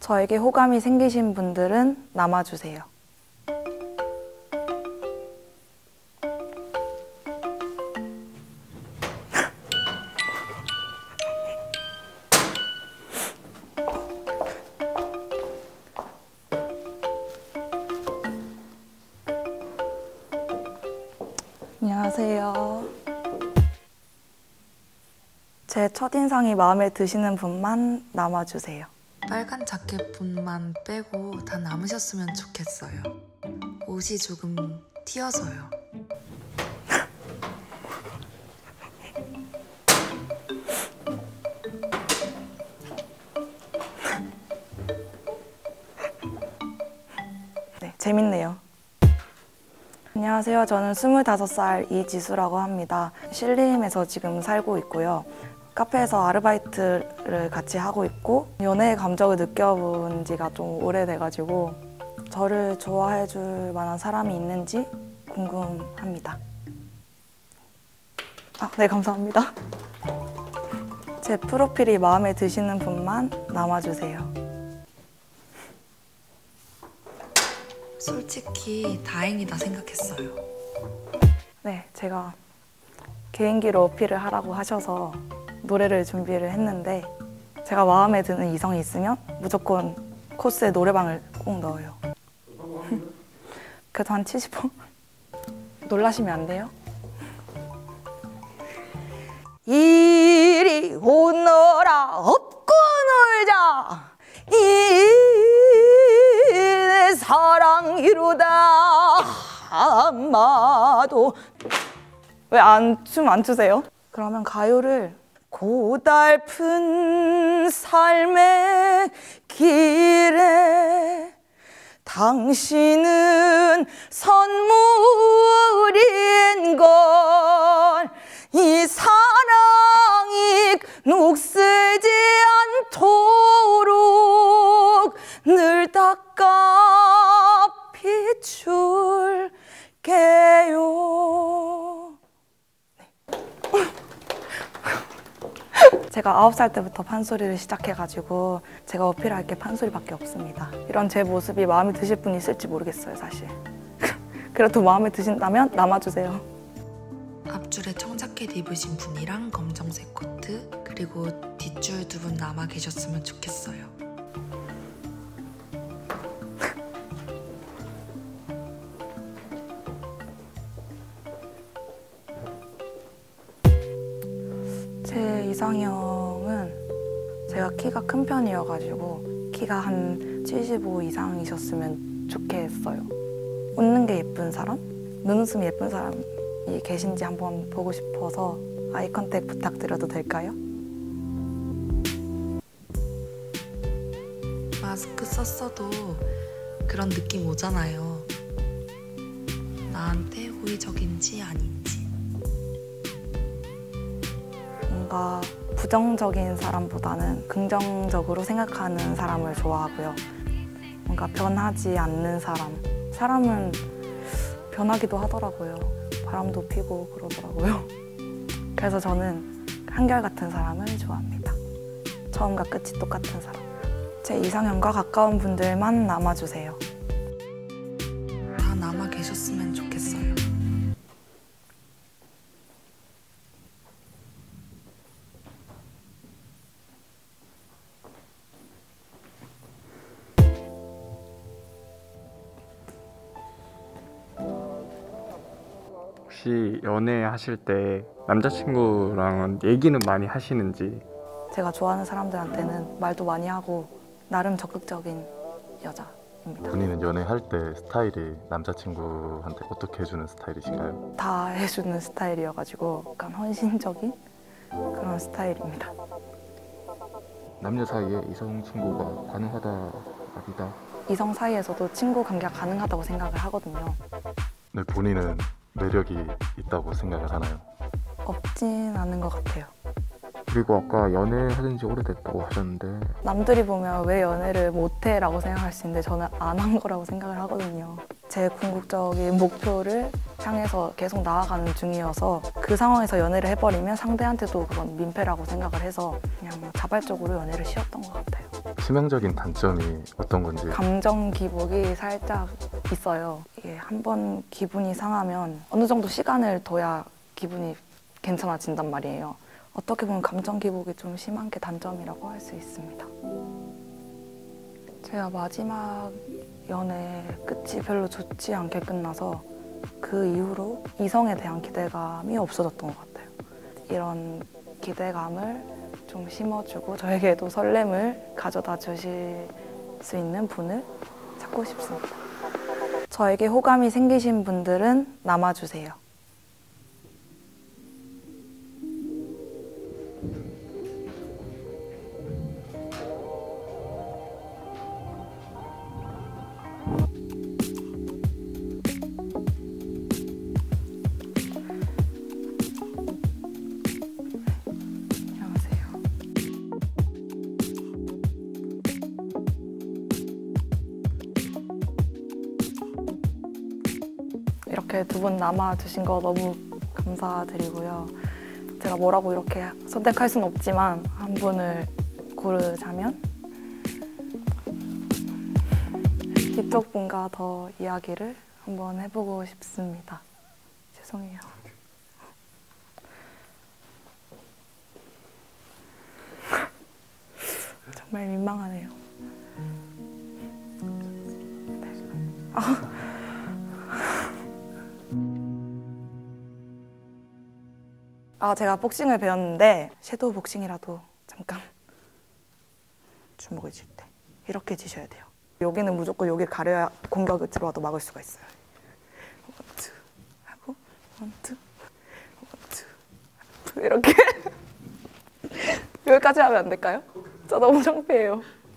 저에게 호감이 생기신 분들은 남아주세요. 첫인상이 마음에 드시는 분만 남아주세요. 빨간 자켓 분만 빼고 다 남으셨으면 좋겠어요. 옷이 조금 튀어서요. 네, 재밌네요. 안녕하세요. 저는 25살 이지수라고 합니다. 신림에서 지금 살고 있고요. 카페에서 아르바이트를 같이 하고 있고 연애의 감정을 느껴본 지가 좀 오래돼가지고 저를 좋아해 줄 만한 사람이 있는지 궁금합니다. 아, 네, 감사합니다. 제 프로필이 마음에 드시는 분만 남아주세요. 솔직히 다행이다 생각했어요. 네, 제가 개인기로 어필을 하라고 하셔서 노래를 준비를 했는데 제가 마음에 드는 이성이 있으면 무조건 코스에 노래방을 꼭 넣어요. 그래도 한 70번? 놀라시면 안 돼요? 이리 오너라 업고 놀자 이내 사랑 이루다 아마도 왜 안 춤 안 추세요? 그러면 가요를 고달픈 삶의 길에 당신은 선물인 걸 이 사랑이 녹슬 제가 아홉 살 때부터 판소리를 시작해가지고 제가 어필할 게 판소리밖에 없습니다. 이런 제 모습이 마음에 드실 분이 있을지 모르겠어요, 사실. 그래도 마음에 드신다면 남아주세요. 앞줄에 청자켓 입으신 분이랑 검정색 코트 그리고 뒷줄 두 분 남아 계셨으면 좋겠어요. 이상형은 제가 키가 큰 편이어가지고 키가 한 75 이상이셨으면 좋겠어요. 웃는 게 예쁜 사람? 눈웃음이 예쁜 사람이 계신지 한번 보고 싶어서 아이 컨택 부탁드려도 될까요? 마스크 썼어도 그런 느낌 오잖아요. 나한테 호의적인지 아닌지. 뭔가 부정적인 사람보다는 긍정적으로 생각하는 사람을 좋아하고요. 뭔가 변하지 않는 사람. 사람은 변하기도 하더라고요. 바람도 피고 그러더라고요. 그래서 저는 한결같은 사람을 좋아합니다. 처음과 끝이 똑같은 사람. 제 이상형과 가까운 분들만 남아주세요. 혹시 연애하실 때 남자친구랑은 얘기는 많이 하시는지 제가 좋아하는 사람들한테는 말도 많이 하고 나름 적극적인 여자입니다. 본인은 연애할 때 스타일이 남자친구한테 어떻게 해주는 스타일이신가요? 다 해주는 스타일이어가지고 약간 헌신적인 그런 스타일입니다. 남녀 사이에 이성 친구가 가능하다 아니다 이성 사이에서도 친구 관계가 가능하다고 생각을 하거든요. 네, 본인은 매력이 있다고 생각을 하나요? 없진 않은 것 같아요. 그리고 아까 연애 하신 지 오래됐다고 하셨는데 남들이 보면 왜 연애를 못해 라고 생각할 수 있는데 저는 안 한 거라고 생각을 하거든요. 제 궁극적인 목표를 향해서 계속 나아가는 중이어서 그 상황에서 연애를 해버리면 상대한테도 그건 민폐라고 생각을 해서 그냥 자발적으로 연애를 쉬었던 것 같아요. 치명적인 단점이 어떤 건지 감정 기복이 살짝 있어요. 이게 한번 기분이 상하면 어느 정도 시간을 둬야 기분이 괜찮아진단 말이에요. 어떻게 보면 감정 기복이 좀 심한 게 단점이라고 할 수 있습니다. 제가 마지막 연애 끝이 별로 좋지 않게 끝나서 그 이후로 이성에 대한 기대감이 없어졌던 것 같아요. 이런 기대감을 좀 심어주고 저에게도 설렘을 가져다 주실 수 있는 분을 찾고 싶습니다. 저에게 호감이 생기신 분들은 남아주세요. 이렇게 두 분 남아주신 거 너무 감사드리고요. 제가 뭐라고 이렇게 선택할 수는 없지만 한 분을 고르자면 이쪽 분과 더 이야기를 한번 해보고 싶습니다. 죄송해요. 정말 민망하네요. 아, 제가 복싱을 배웠는데 섀도우 복싱이라도 잠깐 주먹을 쥘때 이렇게 지셔야 돼요. 여기는 무조건 여기 가려야 공격을 들어와도 막을 수가 있어요. 원투 하고 원투 원투 이렇게 여기까지 하면 안 될까요? 저 너무 창피해요.